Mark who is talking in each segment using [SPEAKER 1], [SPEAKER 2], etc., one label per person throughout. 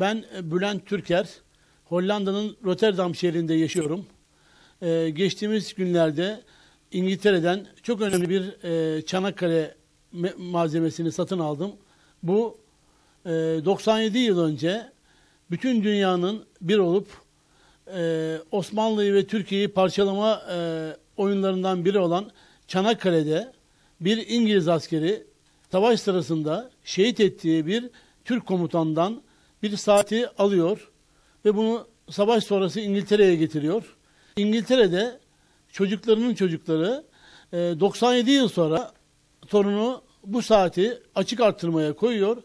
[SPEAKER 1] Ben e, Bülent Türker. Hollanda'nın Rotterdam şehrinde yaşıyorum. Ee, geçtiğimiz günlerde İngiltere'den çok önemli bir e, Çanakkale me- malzemesini satın aldım. Bu e, 97 yıl önce bütün dünyanın bir olup e, Osmanlı'yı ve Türkiye'yi parçalama e, oyunlarından biri olan Çanakkale'de bir İngiliz askeri savaş sırasında şehit ettiği bir Türk komutandan bir saati alıyor ve bunu savaş sonrası İngiltere'ye getiriyor. İngiltere'de çocuklarının çocukları e, 97 yıl sonra torunu bu saati açık arttırmaya koyuyor.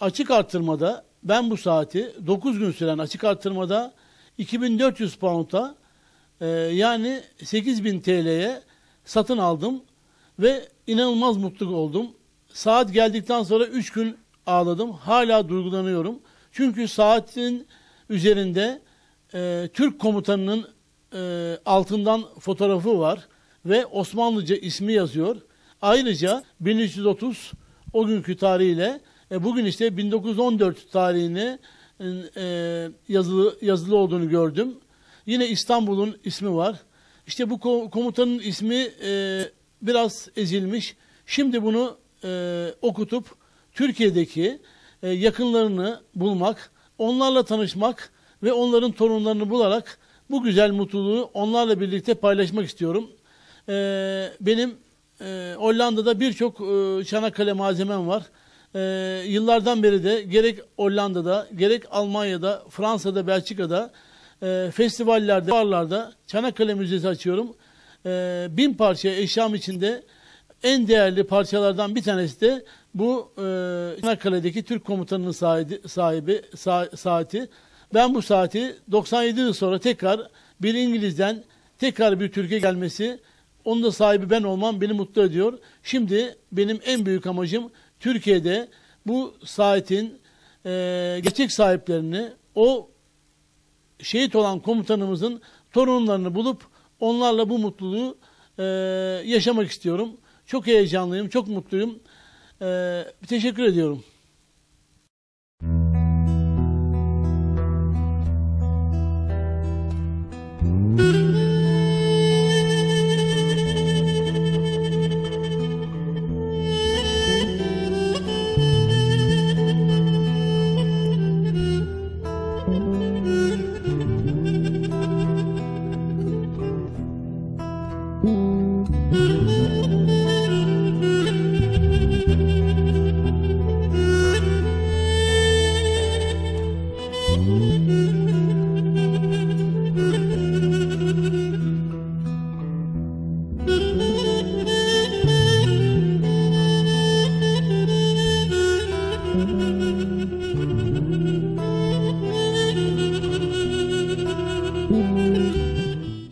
[SPEAKER 1] Açık arttırmada ben bu saati 9 gün süren açık arttırmada 2400 pound'a e, yani 8000 TL'ye satın aldım ve inanılmaz mutlu oldum. Saat geldikten sonra 3 gün ağladım. Hala duygulanıyorum. Çünkü saatin üzerinde e, Türk komutanının e, altından fotoğrafı var ve Osmanlıca ismi yazıyor. Ayrıca 1330 o günkü tarihiyle e, bugün işte 1914 tarihini e, yazılı yazılı olduğunu gördüm. Yine İstanbul'un ismi var. İşte bu ko- komutanın ismi e, biraz ezilmiş. Şimdi bunu e, okutup Türkiye'deki e, yakınlarını bulmak, onlarla tanışmak ve onların torunlarını bularak bu güzel mutluluğu onlarla birlikte paylaşmak istiyorum. E, benim e, Hollanda'da birçok e, Çanakkale malzemem var. Yıllardan beri de gerek Hollanda'da, gerek Almanya'da, Fransa'da, Belçika'da festivallerde, barlarda Çanakkale Müzesi açıyorum. Bin parça eşyam içinde en değerli parçalardan bir tanesi de bu e, Çanakkale'deki Türk komutanının sahibi, sahibi sa- saati. Ben bu saati 97 yıl sonra tekrar bir İngiliz'den tekrar bir Türkiye gelmesi, onun da sahibi ben olmam beni mutlu ediyor. Şimdi benim en büyük amacım Türkiye'de bu saatin e, gerçek sahiplerini, o şehit olan komutanımızın torunlarını bulup onlarla bu mutluluğu e, yaşamak istiyorum. Çok heyecanlıyım, çok mutluyum. E, teşekkür ediyorum.
[SPEAKER 2] Müzik